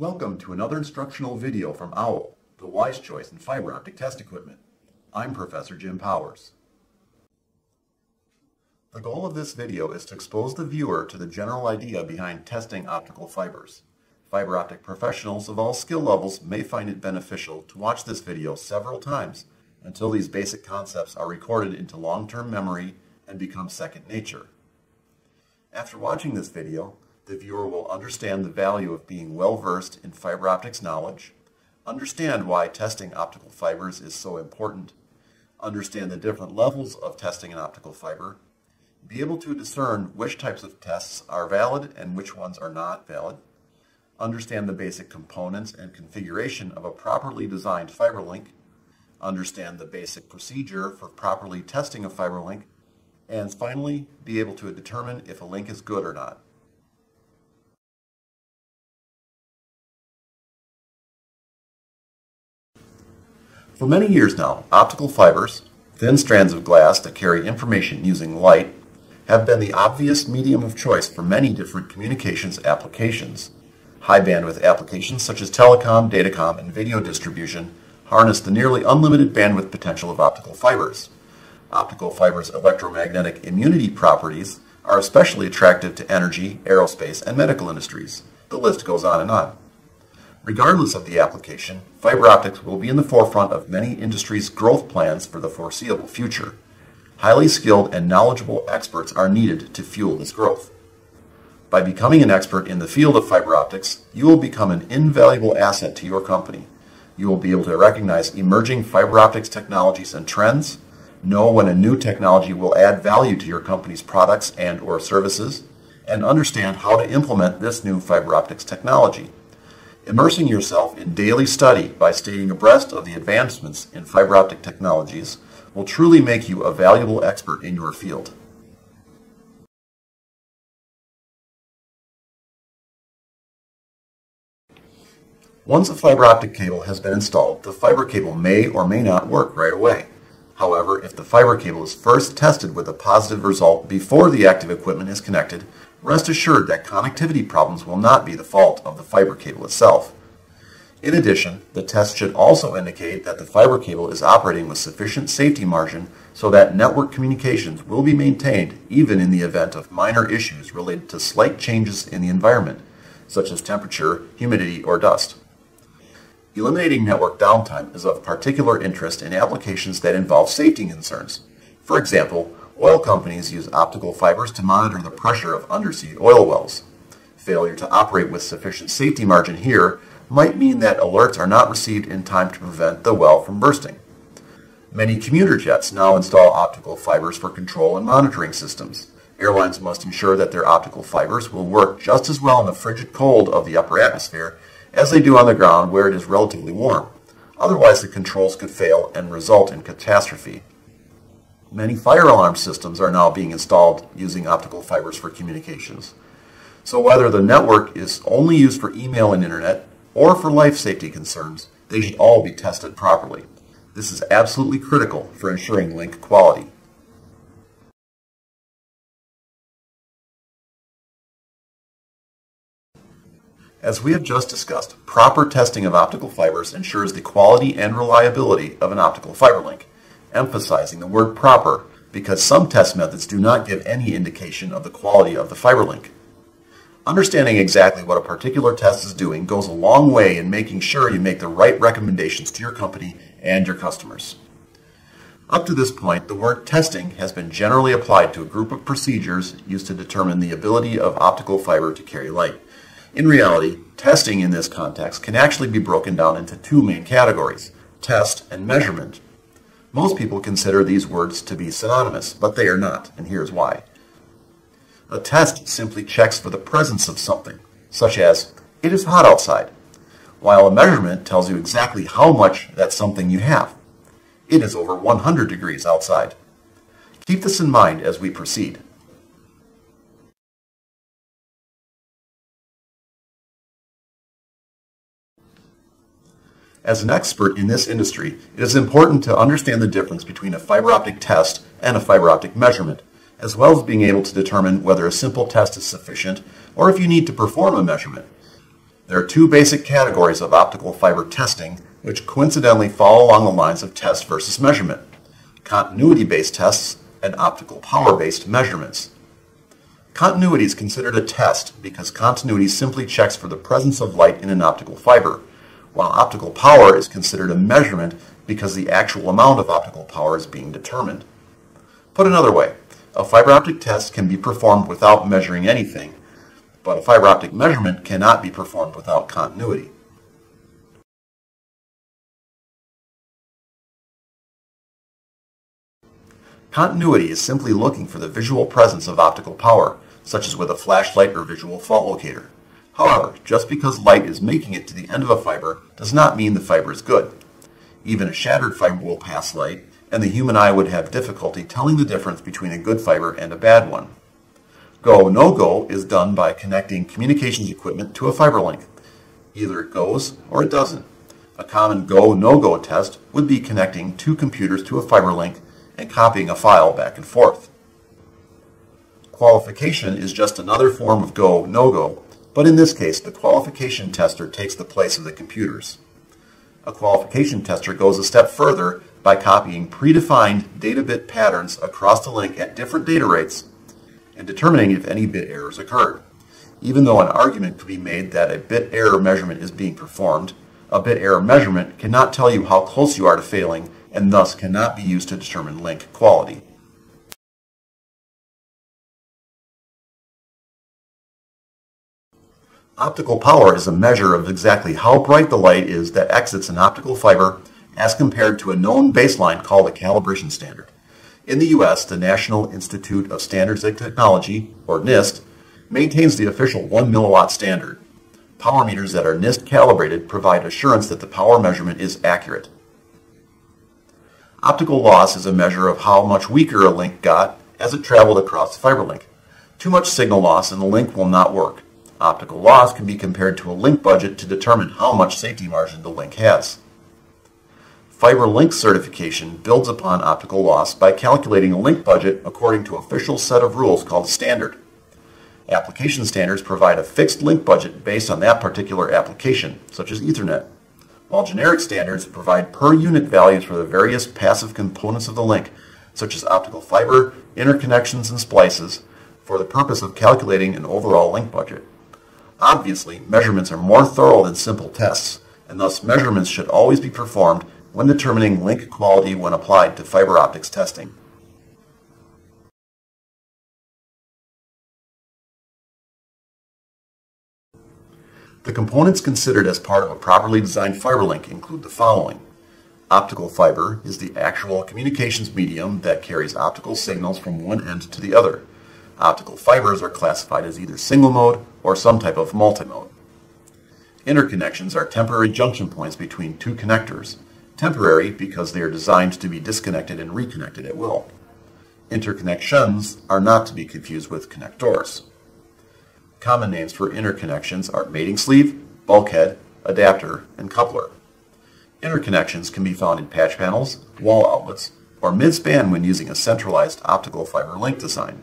Welcome to another instructional video from OWL, the wise choice in fiber optic test equipment. I'm Professor Jim Powers. The goal of this video is to expose the viewer to the general idea behind testing optical fibers. Fiber optic professionals of all skill levels may find it beneficial to watch this video several times until these basic concepts are recorded into long-term memory and become second nature. After watching this video, the viewer will understand the value of being well versed in fiber optics knowledge, understand why testing optical fibers is so important, understand the different levels of testing an optical fiber, be able to discern which types of tests are valid and which ones are not valid, understand the basic components and configuration of a properly designed fiber link, understand the basic procedure for properly testing a fiber link, and finally, be able to determine if a link is good or not. For many years now, optical fibers, thin strands of glass that carry information using light, have been the obvious medium of choice for many different communications applications. High bandwidth applications such as telecom, datacom, and video distribution harness the nearly unlimited bandwidth potential of optical fibers. Optical fibers' electromagnetic immunity properties are especially attractive to energy, aerospace, and medical industries. The list goes on and on. Regardless of the application, fiber optics will be in the forefront of many industries' growth plans for the foreseeable future. Highly skilled and knowledgeable experts are needed to fuel this growth. By becoming an expert in the field of fiber optics, you will become an invaluable asset to your company. You will be able to recognize emerging fiber optics technologies and trends, know when a new technology will add value to your company's products and or services, and understand how to implement this new fiber optics technology. Immersing yourself in daily study by staying abreast of the advancements in fiber optic technologies will truly make you a valuable expert in your field. Once a fiber optic cable has been installed, the fiber cable may or may not work right away. However, if the fiber cable is first tested with a positive result before the active equipment is connected, rest assured that connectivity problems will not be the fault of the fiber cable itself. In addition, the test should also indicate that the fiber cable is operating with sufficient safety margin so that network communications will be maintained even in the event of minor issues related to slight changes in the environment, such as temperature, humidity, or dust. Eliminating network downtime is of particular interest in applications that involve safety concerns. For example, oil companies use optical fibers to monitor the pressure of undersea oil wells. Failure to operate with sufficient safety margin here might mean that alerts are not received in time to prevent the well from bursting. Many commuter jets now install optical fibers for control and monitoring systems. Airlines must ensure that their optical fibers will work just as well in the frigid cold of the upper atmosphere as they do on the ground where it is relatively warm. Otherwise, the controls could fail and result in catastrophe. Many fire alarm systems are now being installed using optical fibers for communications. So whether the network is only used for email and internet or for life safety concerns, they should all be tested properly. This is absolutely critical for ensuring link quality. As we have just discussed, proper testing of optical fibers ensures the quality and reliability of an optical fiber link, emphasizing the word proper because some test methods do not give any indication of the quality of the fiber link. Understanding exactly what a particular test is doing goes a long way in making sure you make the right recommendations to your company and your customers. Up to this point, the word testing has been generally applied to a group of procedures used to determine the ability of optical fiber to carry light. In reality, testing in this context can actually be broken down into two main categories, test and measurement. Most people consider these words to be synonymous, but they are not, and here's why. A test simply checks for the presence of something, such as, it is hot outside, while a measurement tells you exactly how much that something you have. It is over 100 degrees outside. Keep this in mind as we proceed. As an expert in this industry, it is important to understand the difference between a fiber optic test and a fiber optic measurement, as well as being able to determine whether a simple test is sufficient or if you need to perform a measurement. There are two basic categories of optical fiber testing, which coincidentally fall along the lines of test versus measurement continuity-based tests and optical power-based measurements. Continuity is considered a test because continuity simply checks for the presence of light in an optical fiber, while optical power is considered a measurement because the actual amount of optical power is being determined. Put another way, a fiber optic test can be performed without measuring anything, but a fiber optic measurement cannot be performed without continuity. Continuity is simply looking for the visual presence of optical power, such as with a flashlight or visual fault locator. However, just because light is making it to the end of a fiber does not mean the fiber is good. Even a shattered fiber will pass light, and the human eye would have difficulty telling the difference between a good fiber and a bad one. Go, no-go is done by connecting communications equipment to a fiber link. Either it goes or it doesn't. A common go, no-go test would be connecting two computers to a fiber link and copying a file back and forth. Qualification is just another form of go, no-go, but in this case, the qualification tester takes the place of the computers. A qualification tester goes a step further by copying predefined data bit patterns across the link at different data rates and determining if any bit errors occurred. Even though an argument could be made that a bit error measurement is being performed, a bit error measurement cannot tell you how close you are to failing and thus cannot be used to determine link quality. Optical power is a measure of exactly how bright the light is that exits an optical fiber as compared to a known baseline called a calibration standard. In the U.S., the National Institute of Standards and Technology, or NIST, maintains the official 1 milliwatt standard. Power meters that are NIST calibrated provide assurance that the power measurement is accurate. Optical loss is a measure of how much weaker a link got as it traveled across the fiber link. Too much signal loss and the link will not work. Optical loss can be compared to a link budget to determine how much safety margin the link has. Fiber link certification builds upon optical loss by calculating a link budget according to official set of rules called standard. Application standards provide a fixed link budget based on that particular application, such as Ethernet while generic standards provide per unit values for the various passive components of the link, such as optical fiber, interconnections, and splices, for the purpose of calculating an overall link budget. Obviously, measurements are more thorough than simple tests, and thus measurements should always be performed when determining link quality when applied to fiber optics testing. The components considered as part of a properly designed fiber link include the following. Optical fiber is the actual communications medium that carries optical signals from one end to the other. Optical fibers are classified as either single mode or some type of multimode. Interconnections are temporary junction points between two connectors, temporary because they are designed to be disconnected and reconnected at will. Interconnections are not to be confused with connectors. Common names for interconnections are mating sleeve, bulkhead, adapter, and coupler. Interconnections can be found in patch panels, wall outlets, or mid-span when using a centralized optical fiber link design.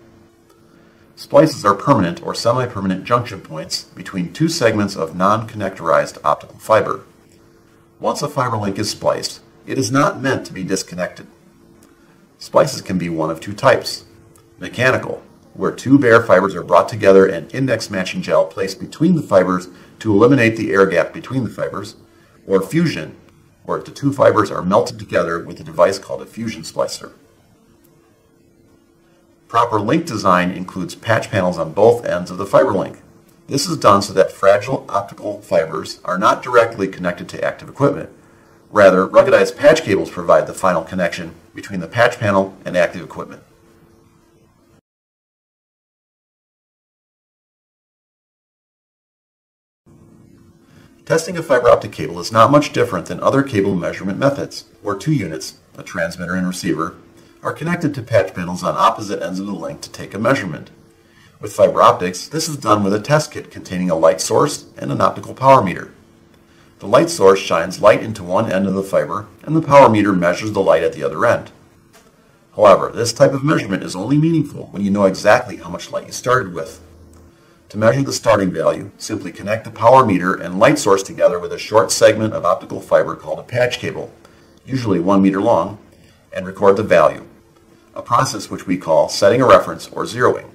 Splices are permanent or semi-permanent junction points between two segments of non-connectorized optical fiber. Once a fiber link is spliced, it is not meant to be disconnected. Splices can be one of two types. Mechanical, where two bare fibers are brought together and index matching gel placed between the fibers to eliminate the air gap between the fibers, or fusion, where the two fibers are melted together with a device called a fusion splicer. Proper link design includes patch panels on both ends of the fiber link. This is done so that fragile optical fibers are not directly connected to active equipment. Rather, ruggedized patch cables provide the final connection between the patch panel and active equipment. Testing a fiber optic cable is not much different than other cable measurement methods, where two units, a transmitter and receiver, are connected to patch panels on opposite ends of the link to take a measurement. With fiber optics, this is done with a test kit containing a light source and an optical power meter. The light source shines light into one end of the fiber, and the power meter measures the light at the other end. However, this type of measurement is only meaningful when you know exactly how much light you started with. To measure the starting value, simply connect the power meter and light source together with a short segment of optical fiber called a patch cable, usually 1 meter long, and record the value, a process which we call setting a reference or zeroing.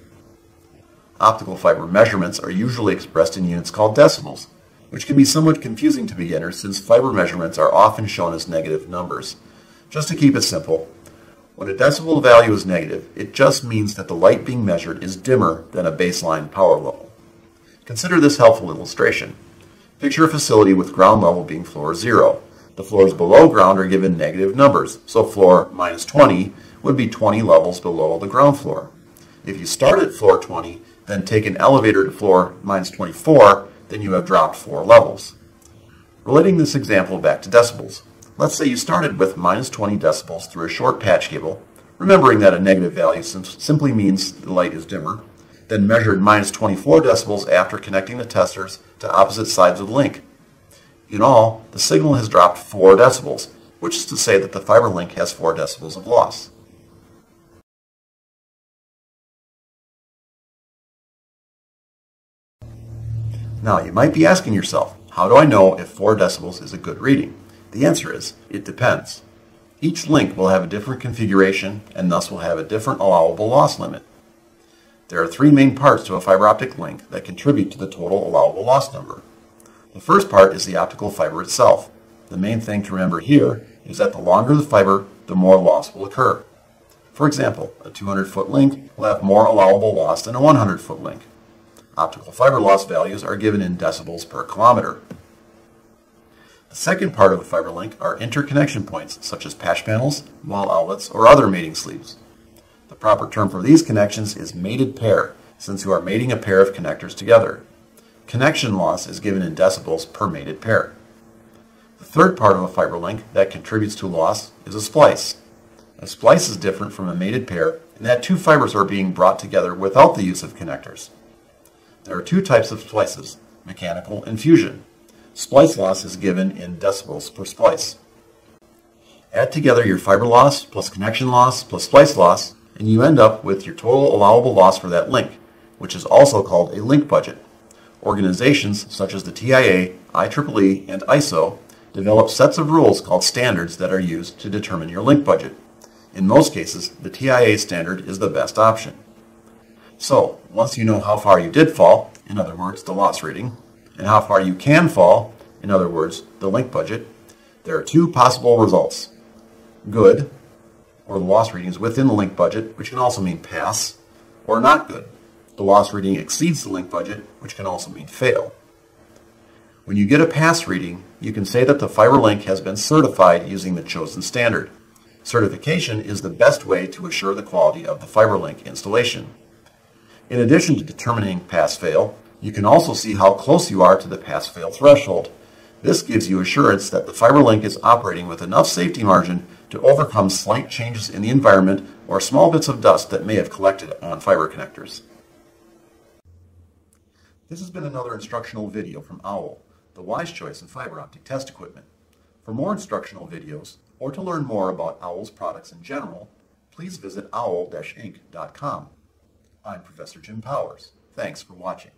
Optical fiber measurements are usually expressed in units called decibels, which can be somewhat confusing to beginners since fiber measurements are often shown as negative numbers. Just to keep it simple, when a decibel value is negative, it just means that the light being measured is dimmer than a baseline power level. Consider this helpful illustration. Picture a facility with ground level being floor 0. The floors below ground are given negative numbers, so floor minus 20 would be 20 levels below the ground floor. If you start at floor 20, then take an elevator to floor minus 24, then you have dropped 4 levels. Relating this example back to decibels, Let's say you started with minus 20 decibels through a short patch cable, remembering that a negative value simply means the light is dimmer, then measured minus 24 decibels after connecting the testers to opposite sides of the link. In all, the signal has dropped 4 decibels, which is to say that the fiber link has 4 decibels of loss. Now, you might be asking yourself, how do I know if 4 decibels is a good reading? The answer is, it depends. Each link will have a different configuration and thus will have a different allowable loss limit. There are three main parts to a fiber optic link that contribute to the total allowable loss number. The first part is the optical fiber itself. The main thing to remember here is that the longer the fiber, the more loss will occur. For example, a 200-foot link will have more allowable loss than a 100-foot link. Optical fiber loss values are given in decibels per kilometer. The second part of a fiber link are interconnection points, such as patch panels, wall outlets, or other mating sleeves. The proper term for these connections is mated pair, since you are mating a pair of connectors together. Connection loss is given in decibels per mated pair. The third part of a fiber link that contributes to loss is a splice. A splice is different from a mated pair in that two fibers are being brought together without the use of connectors. There are two types of splices, mechanical and fusion. Splice loss is given in decibels per splice. Add together your fiber loss plus connection loss plus splice loss, and you end up with your total allowable loss for that link, which is also called a link budget. Organizations such as the TIA, IEEE, and ISO develop sets of rules called standards that are used to determine your link budget. In most cases, the TIA standard is the best option. So, once you know how far you did fall, in other words, the loss rating, and how far you can fall, in other words, the link budget, there are two possible results. Good, or the loss reading is within the link budget, which can also mean pass, or not good. The loss reading exceeds the link budget, which can also mean fail. When you get a pass reading, you can say that the fiber link has been certified using the chosen standard. Certification is the best way to assure the quality of the fiber link installation. In addition to determining pass-fail, you can also see how close you are to the pass-fail threshold. This gives you assurance that the fiber link is operating with enough safety margin to overcome slight changes in the environment or small bits of dust that may have collected on fiber connectors. This has been another instructional video from OWL, the wise choice in fiber optic test equipment. For more instructional videos, or to learn more about OWL's products in general, please visit owl-inc.com. I'm Professor Jim Powers. Thanks for watching.